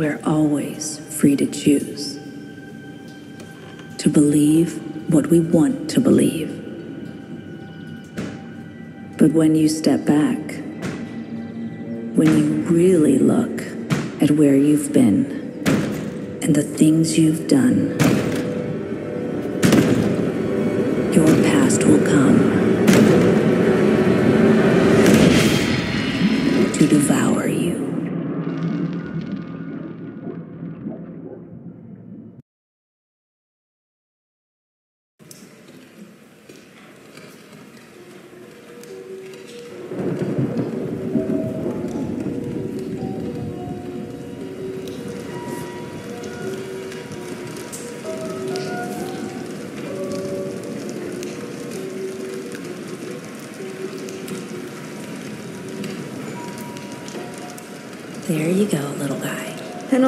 we're always free to choose. To believe what we want to believe. But when you step back, when you really look at where you've been and the things you've done, your past will come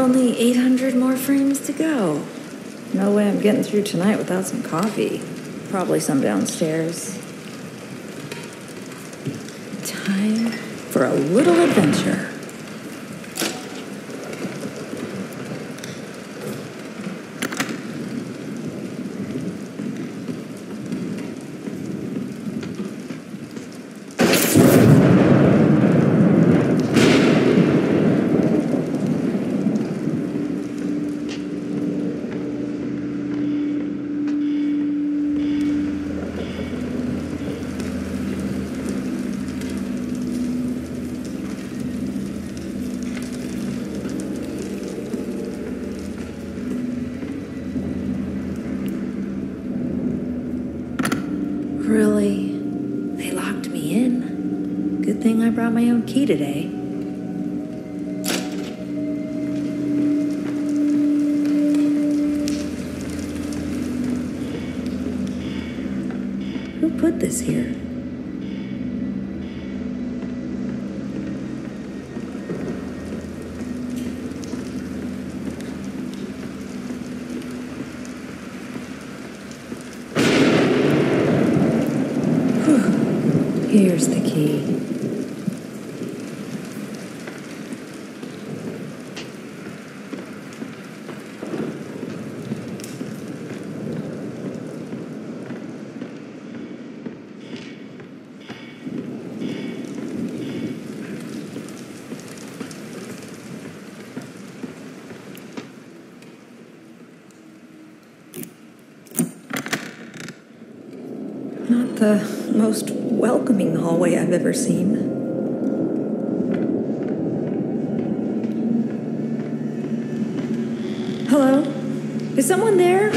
only 800 more frames to go. No way I'm getting through tonight without some coffee. Probably some downstairs. Time for a little adventure. Really? They locked me in. Good thing I brought my own key today. Who put this here? Here's the key. Not the most welcoming hallway I've ever seen. Hello? Is someone there?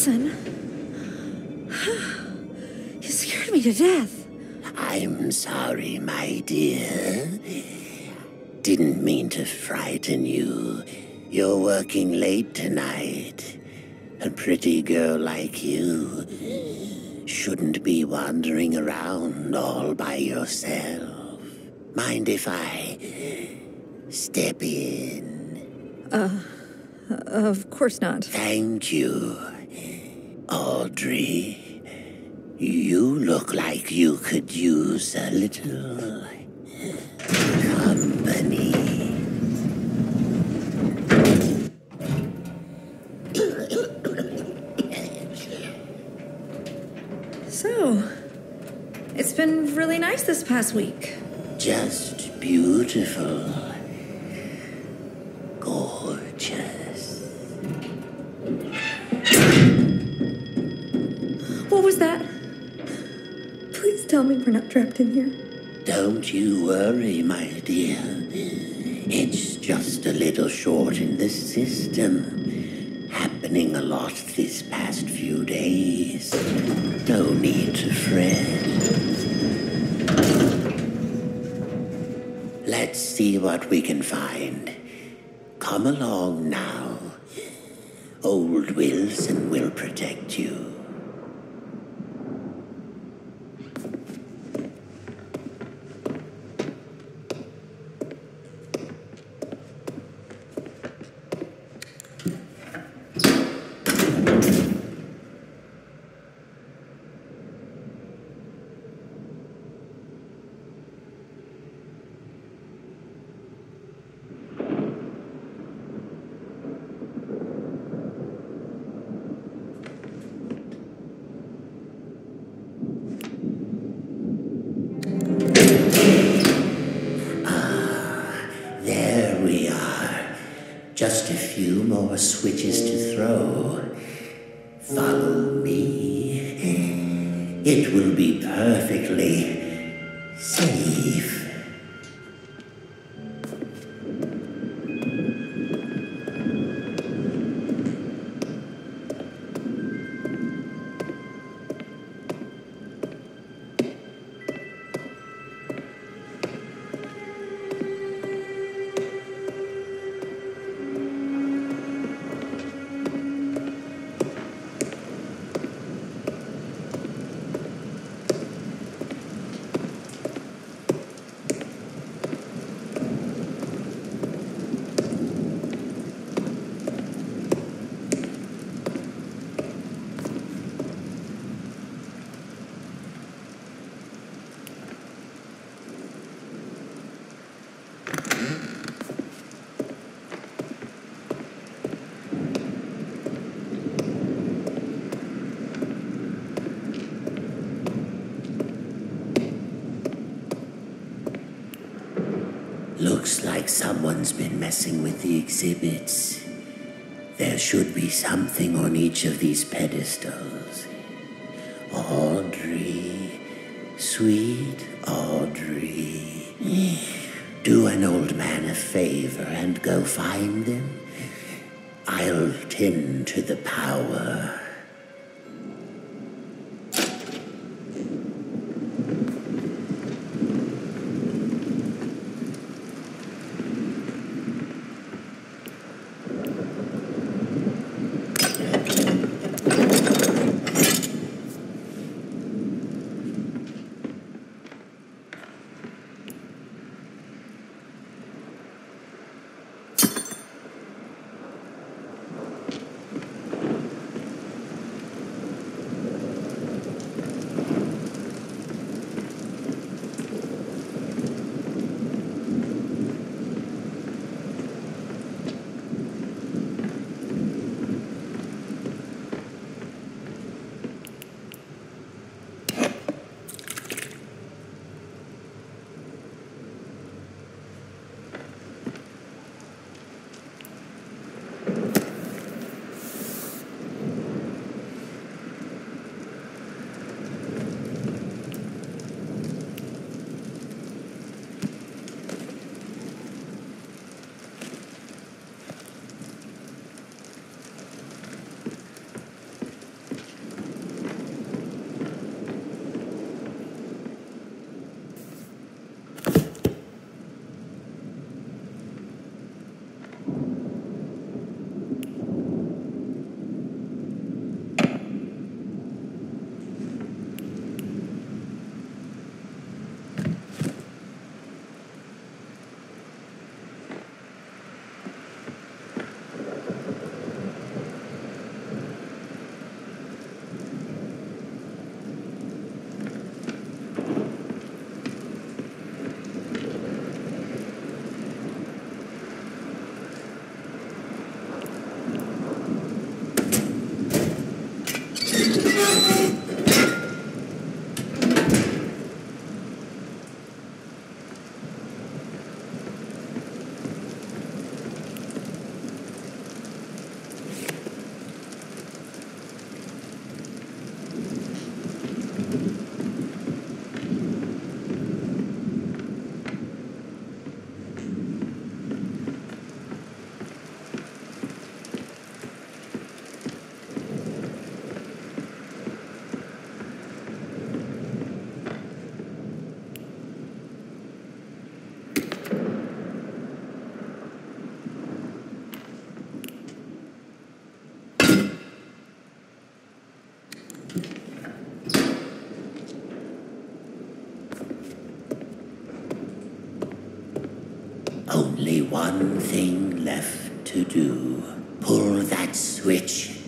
Wilson? You scared me to death. I'm sorry, my dear. Didn't mean to frighten you. You're working late tonight. A pretty girl like you shouldn't be wandering around all by yourself. Mind if I step in? Uh, of course not. Thank you. Audrey, you look like you could use a little company. so, it's been really nice this past week. Just beautiful. Trapped in here. Don't you worry, my dear. It's just a little short in the system. Happening a lot this past few days. No need to fret. Let's see what we can find. Come along now. Old Wilson will protect you. Like someone's been messing with the exhibits. There should be something on each of these pedestals. Audrey, sweet Audrey. Do an old man a favor and go find them. I'll tend to the power. One thing left to do. Pull that switch.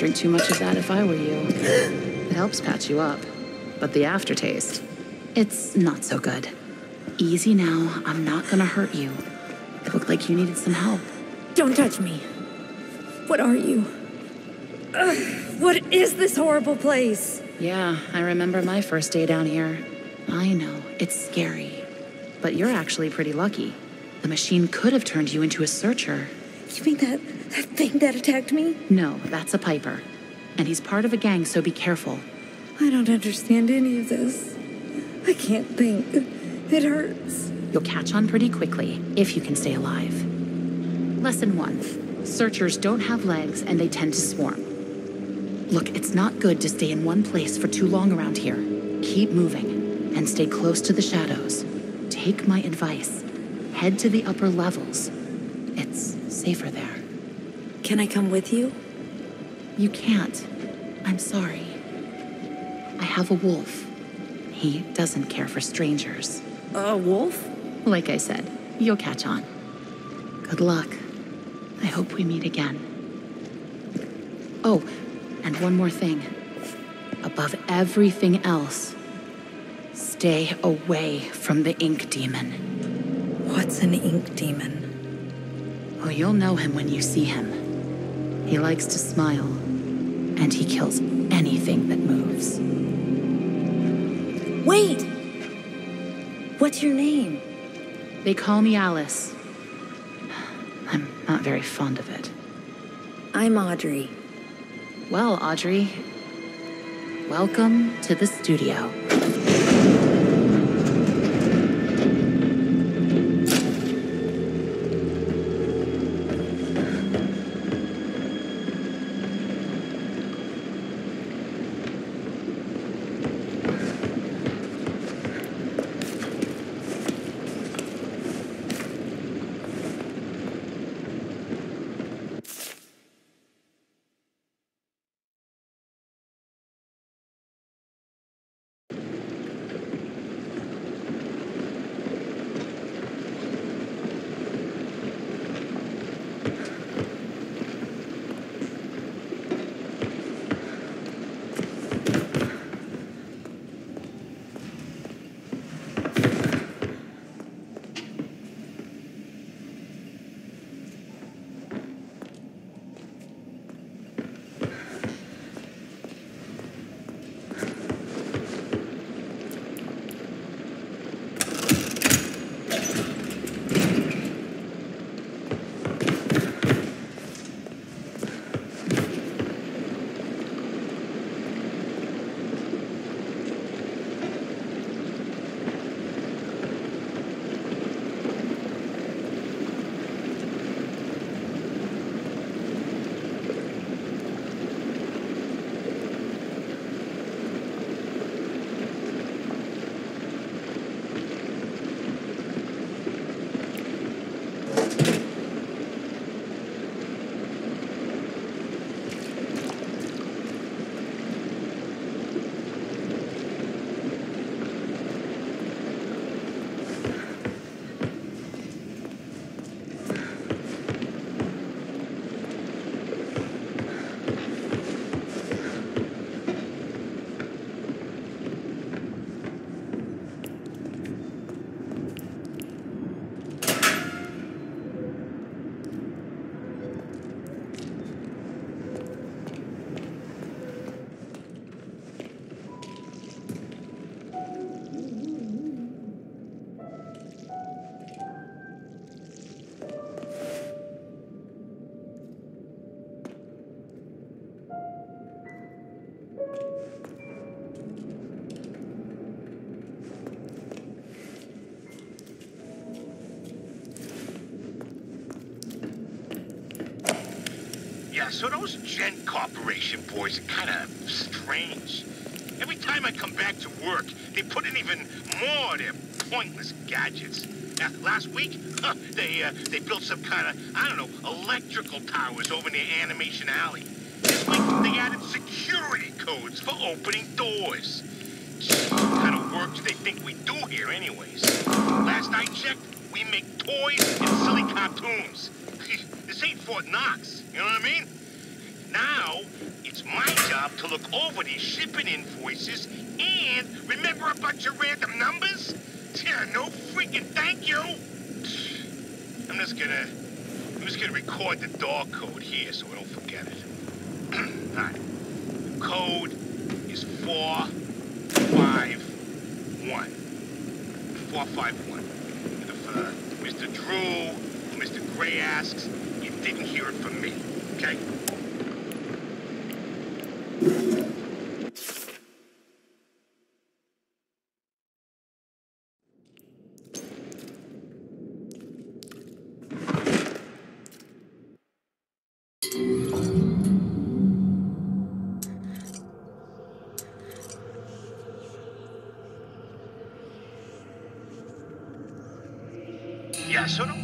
Drink too much of that if I were you. It helps patch you up. But the aftertaste, it's not so good. Easy now, I'm not gonna hurt you. It looked like you needed some help. Don't touch me. What are you? Ugh, what is this horrible place? Yeah, I remember my first day down here. I know, it's scary. But you're actually pretty lucky. The machine could have turned you into a searcher. You mean that that thing that attacked me? No, that's a Piper. And he's part of a gang, so be careful. I don't understand any of this. I can't think. It hurts. You'll catch on pretty quickly if you can stay alive. Lesson one Searchers don't have legs and they tend to swarm. Look, it's not good to stay in one place for too long around here. Keep moving and stay close to the shadows. Take my advice. Head to the upper levels. It's safer there. Can I come with you? You can't. I'm sorry. I have a wolf. He doesn't care for strangers. A wolf? Like I said, you'll catch on. Good luck. I hope we meet again. Oh, and one more thing. Above everything else, stay away from the ink demon. What's an ink demon? Oh, you'll know him when you see him. He likes to smile, and he kills anything that moves. Wait! What's your name? They call me Alice. I'm not very fond of it. I'm Audrey. Well, Audrey, welcome to the studio. So those Gent Corporation boys are kind of strange. Every time I come back to work, they put in even more of their pointless gadgets. Uh, last week, huh, they uh, they built some kind of, I don't know, electrical towers over near Animation Alley. This week, they added security codes for opening doors. What kind of work do they think we do here anyways? Last I checked, we make toys and silly cartoons. this ain't Fort Knox, you know what I mean? Now, it's my job to look over these shipping invoices and remember a bunch of random numbers? Yeah, no freaking thank you. I'm just gonna, I'm just gonna record the door code here so I don't forget it. All right. Code is four five one. Four five one. If uh, Mr. Drew or Mr. Gray asks, you didn't hear it from me. Okay? Yeah, so no.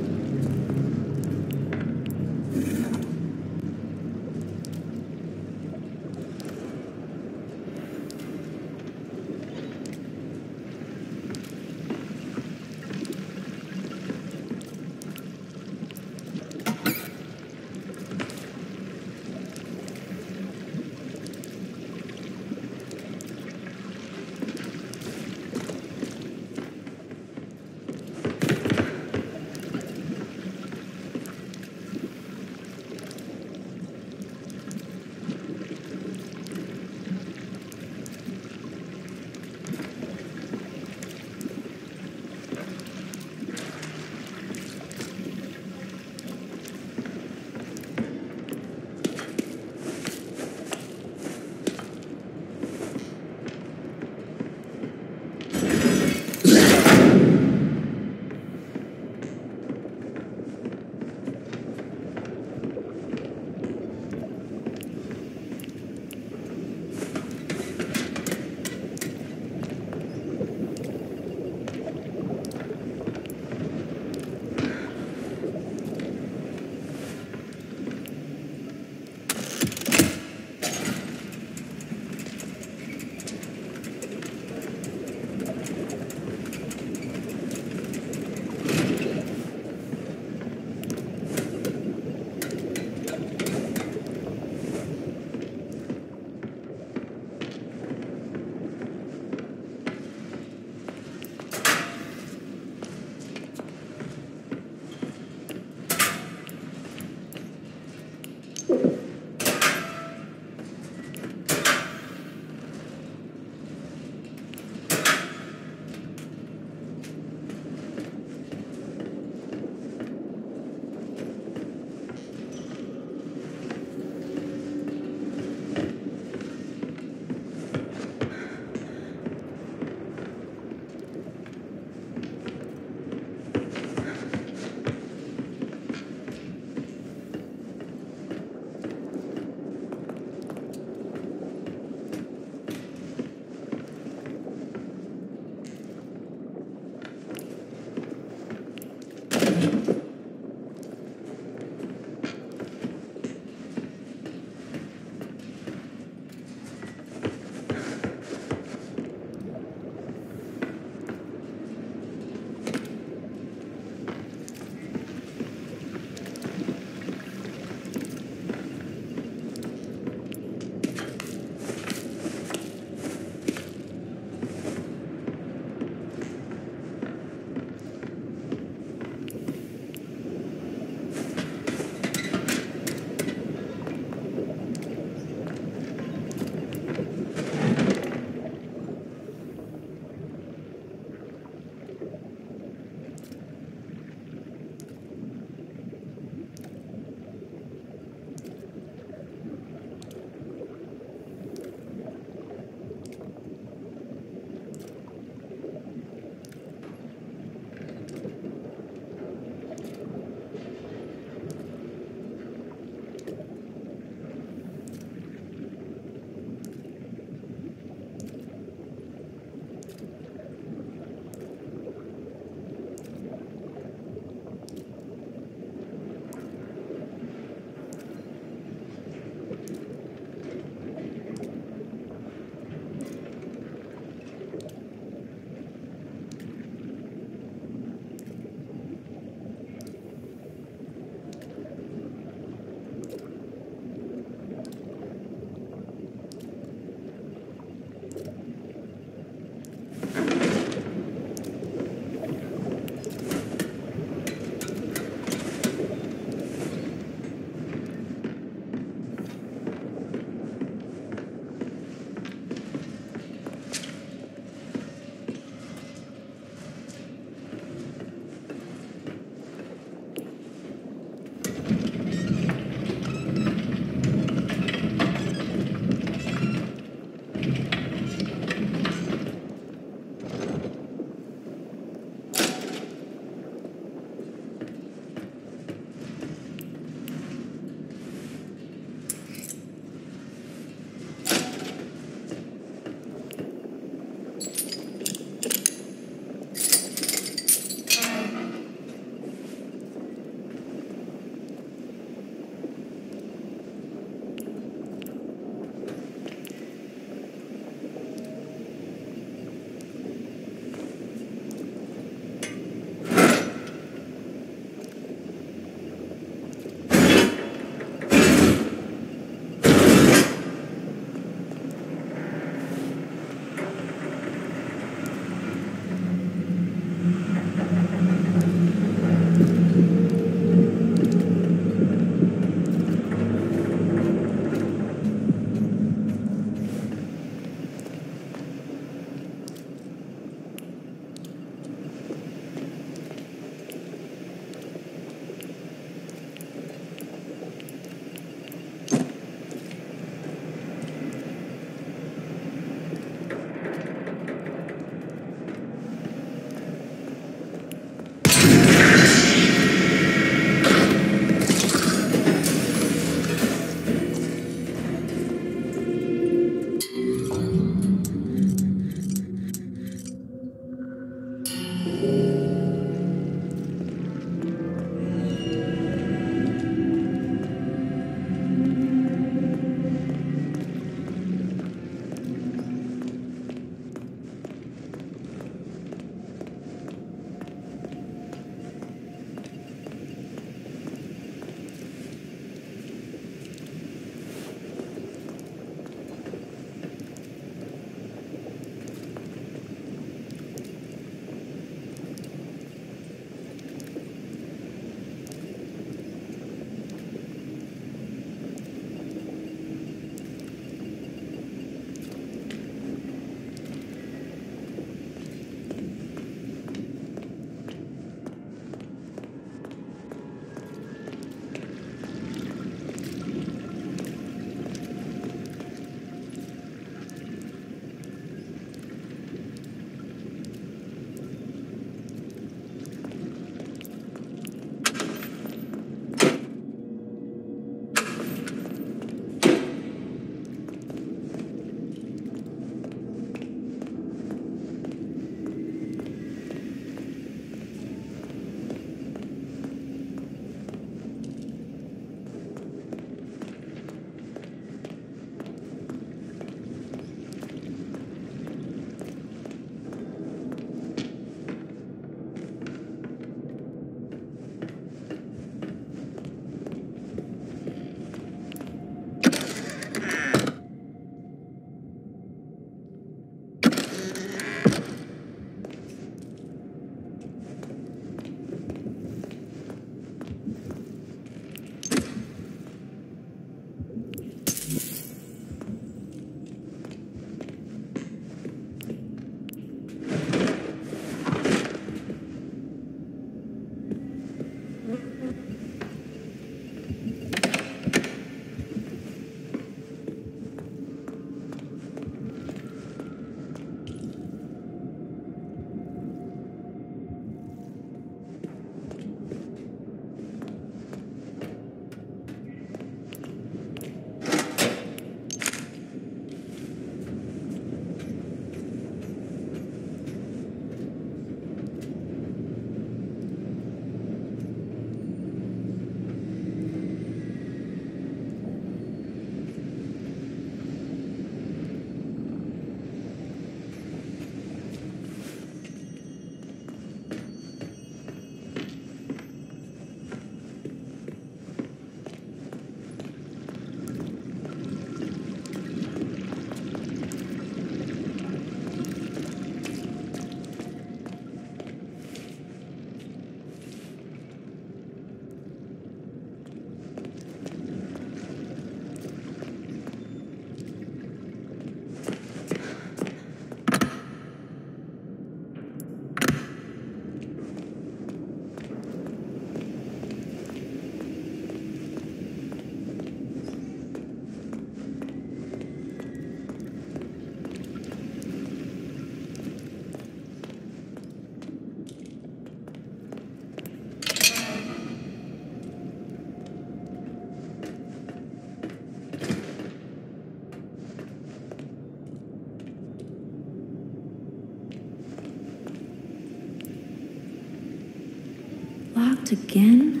Again?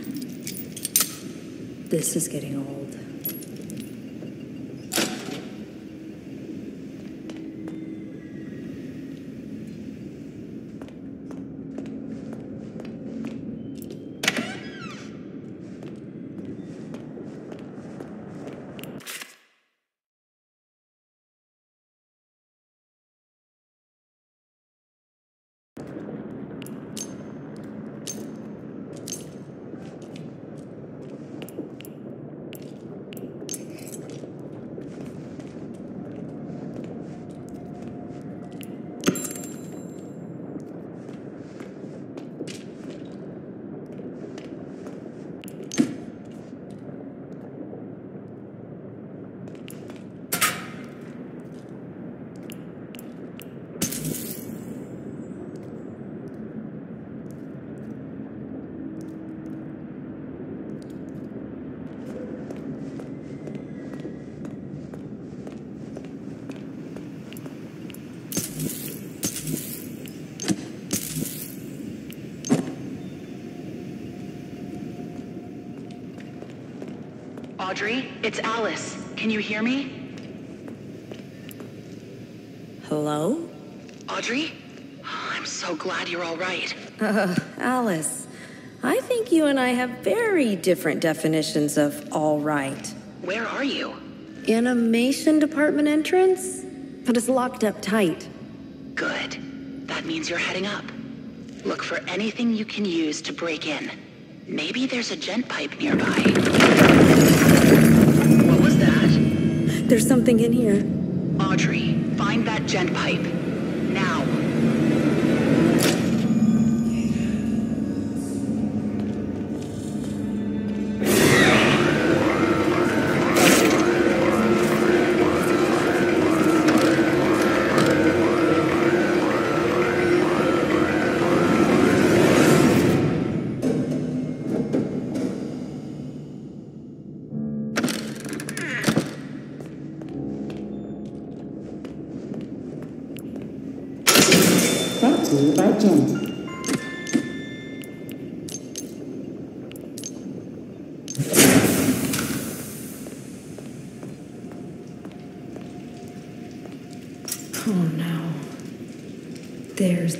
This is getting old. Audrey, it's Alice. Can you hear me? Hello? Audrey? I'm so glad you're all right. Uh, Alice. I think you and I have very different definitions of all right. Where are you? Animation department entrance? But it's locked up tight. Good. That means you're heading up. Look for anything you can use to break in. Maybe there's a Gent pipe nearby. What was that? There's something in here. Audrey, find that Gent pipe.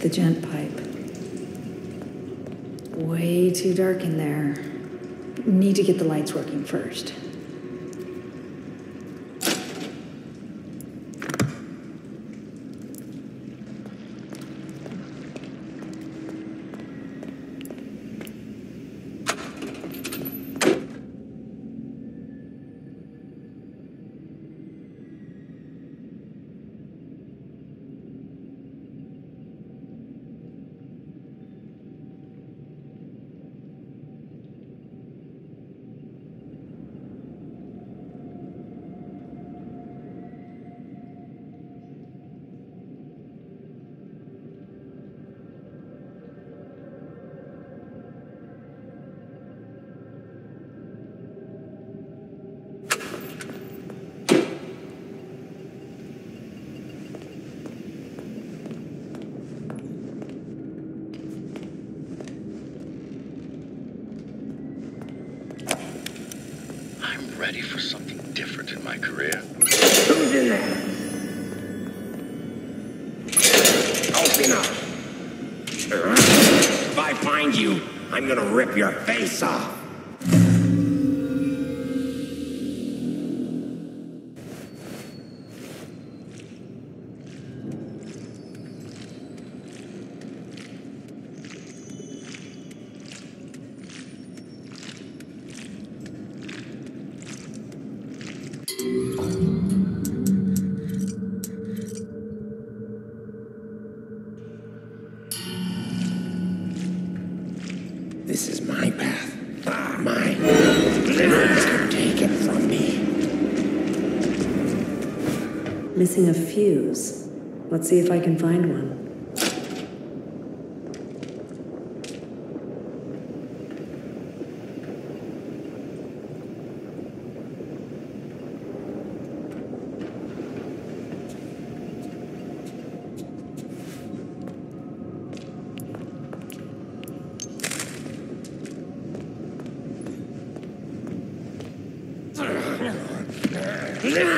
The Gent pipe. Way too dark in there. Need to get the lights working first. I'm ready for something different in my career. Who's in there? Open up! If I find you, I'm gonna rip your face off. Let's see if I can find one. Yeah.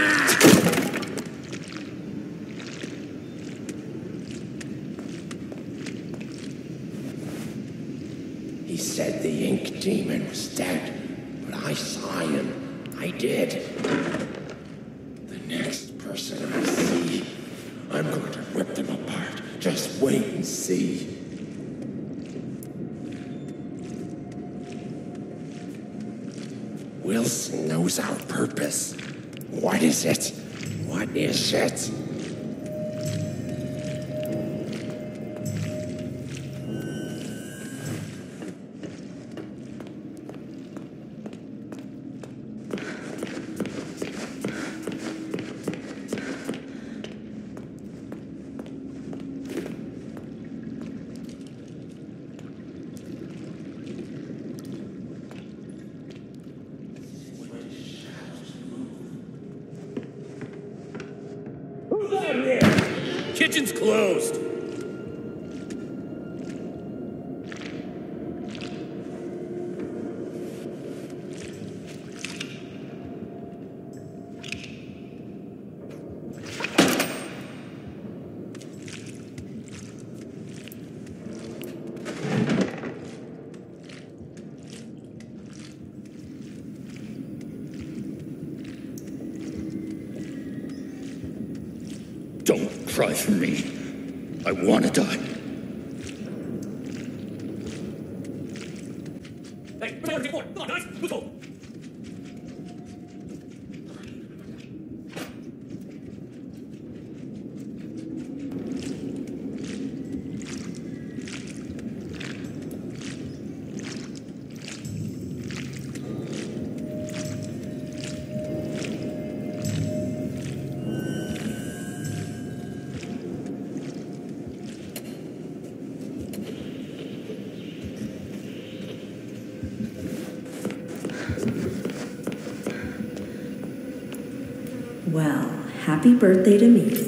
closed. wanted to Happy birthday to me.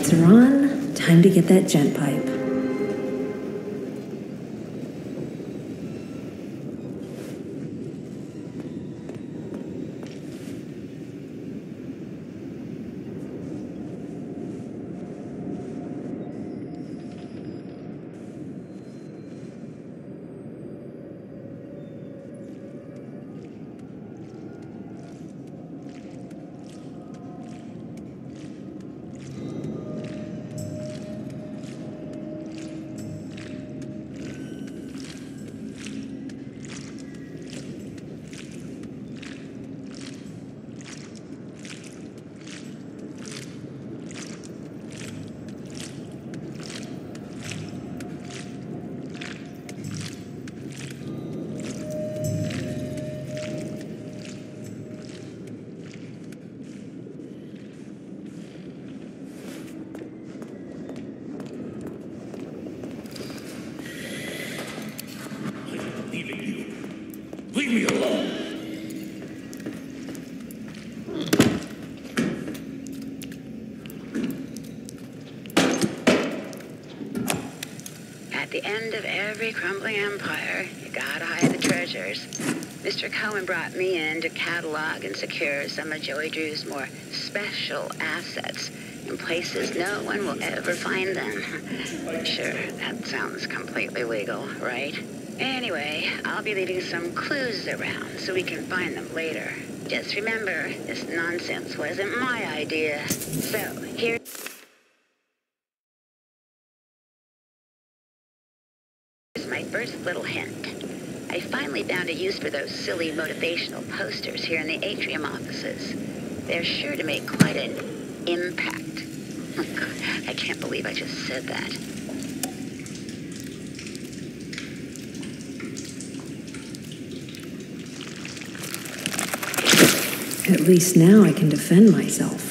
Lights are on. Time to get that Gent pipe. Every crumbling empire, you gotta hide the treasures. Mr. Cohen brought me in to catalog and secure some of Joey Drew's more special assets in places no one will ever find them. Sure, that sounds completely legal, right? Anyway, I'll be leaving some clues around so we can find them later. Just remember, this nonsense wasn't my idea. So, first little hint. I finally found a use for those silly motivational posters here in the atrium offices. They're sure to make quite an impact. I can't believe I just said that. At least now I can defend myself.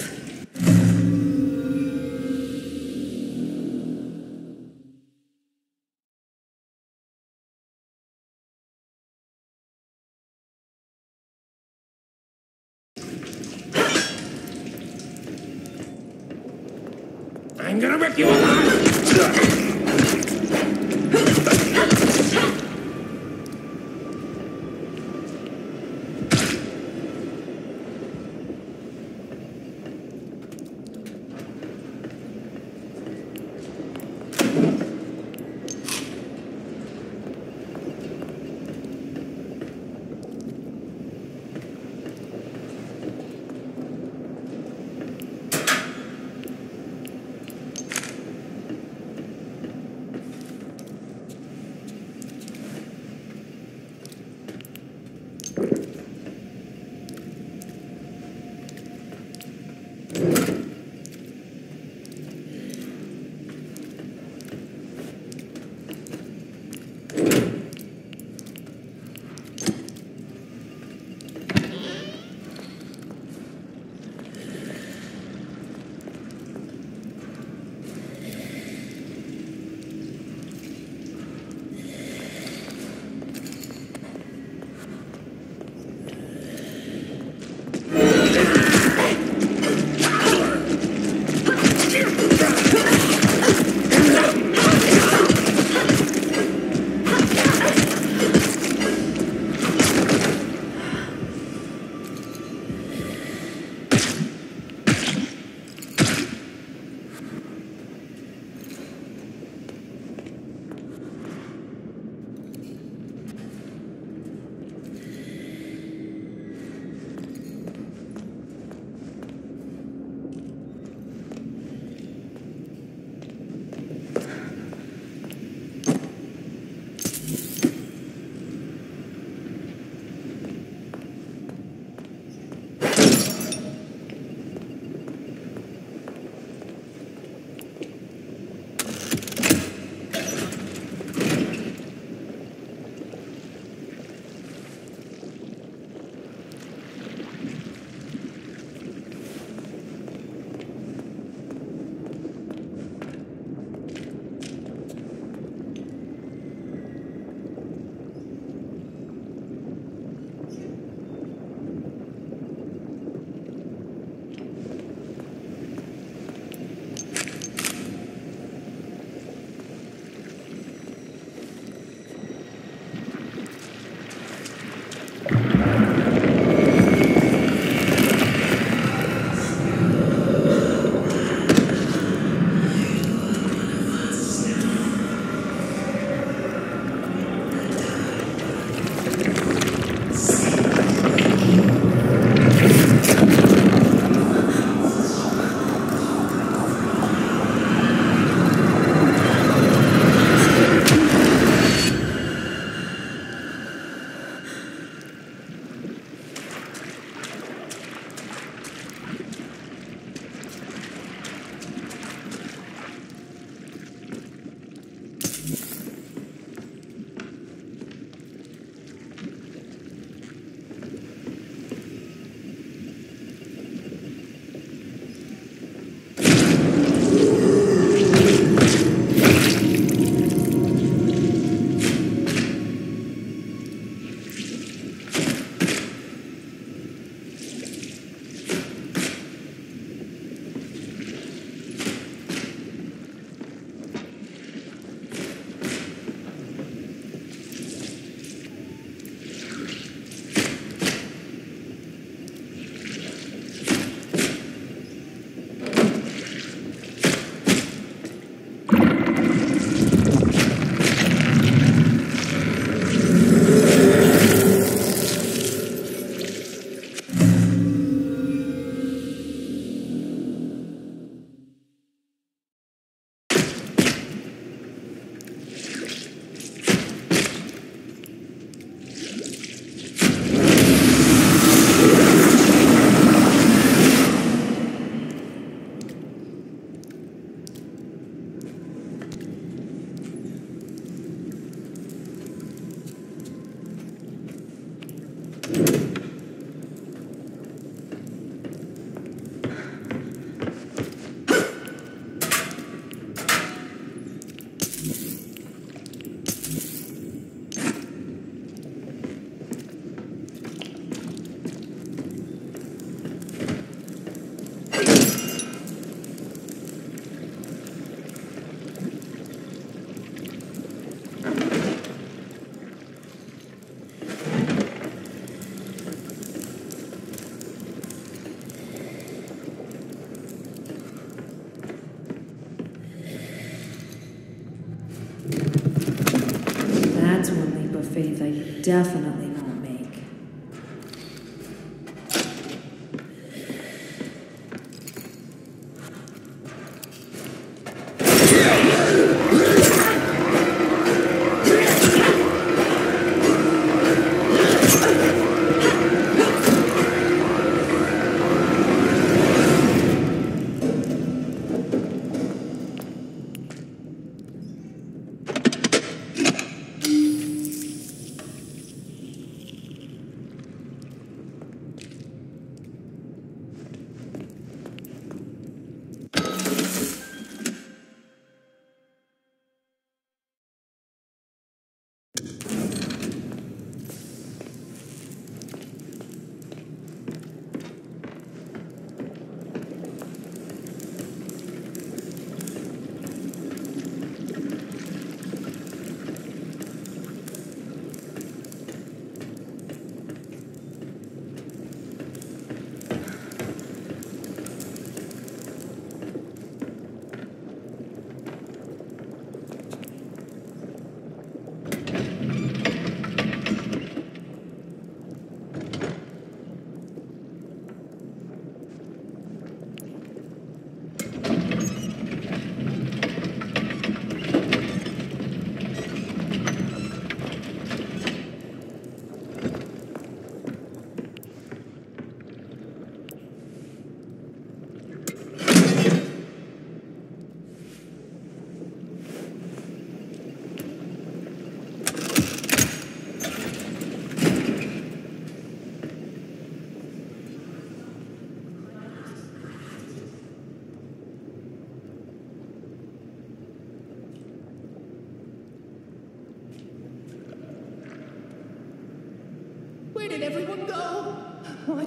Definitely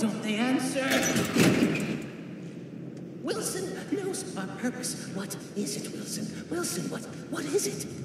don't they answer? Wilson knows our purpose. What is it, Wilson? Wilson, what what is it?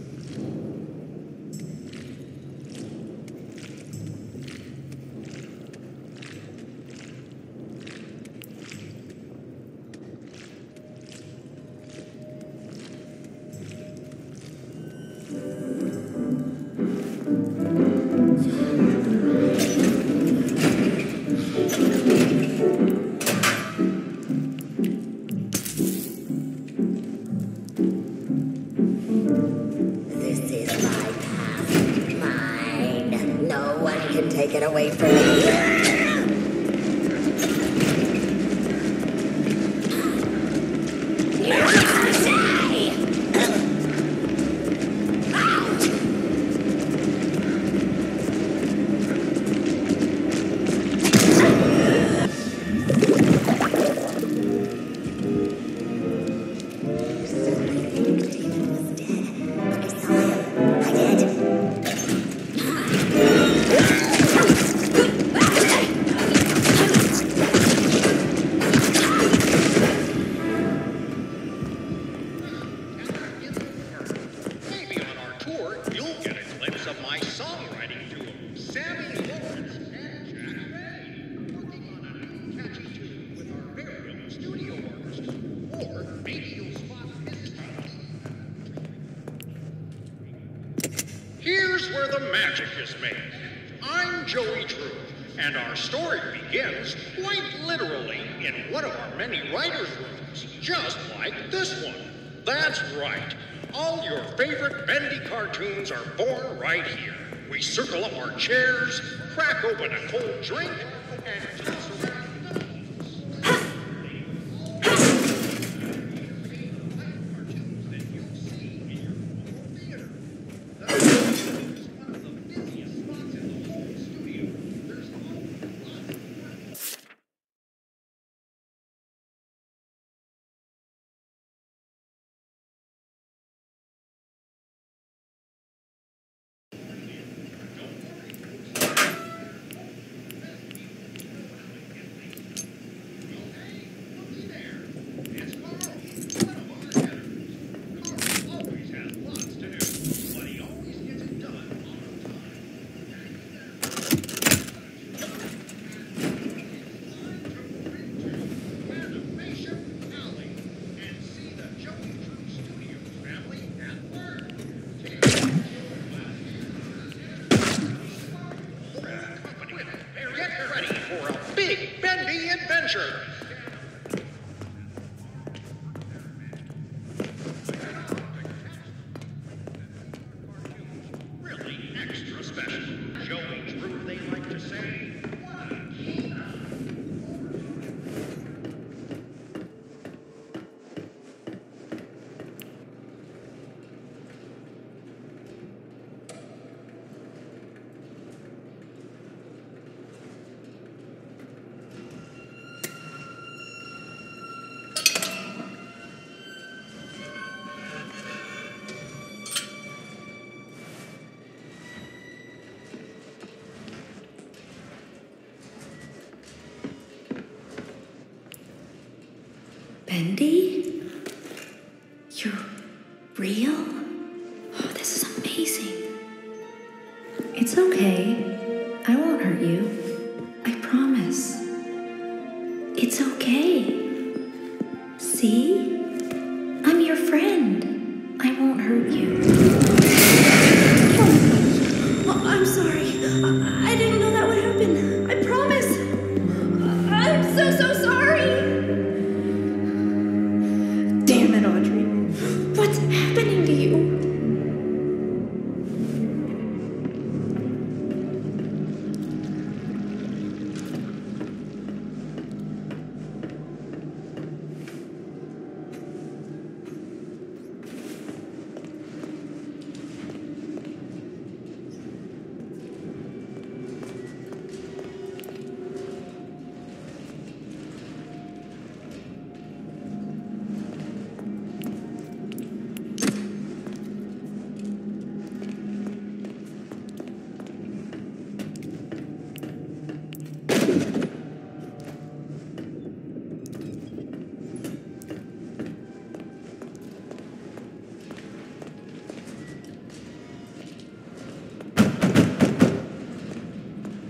Where the magic is made. I'm Joey Drew, and our story begins quite literally in one of our many writers' rooms, just like this one. That's right. All your favorite bendy cartoons are born right here. We circle up our chairs, crack open a cold drink, and Bendy?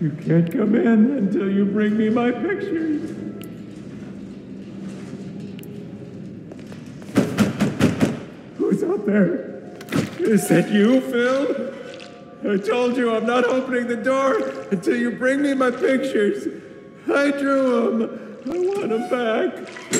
You can't come in until you bring me my pictures. Who's out there? Is that you, Phil? I told you I'm not opening the door until you bring me my pictures. I drew them. I want them back.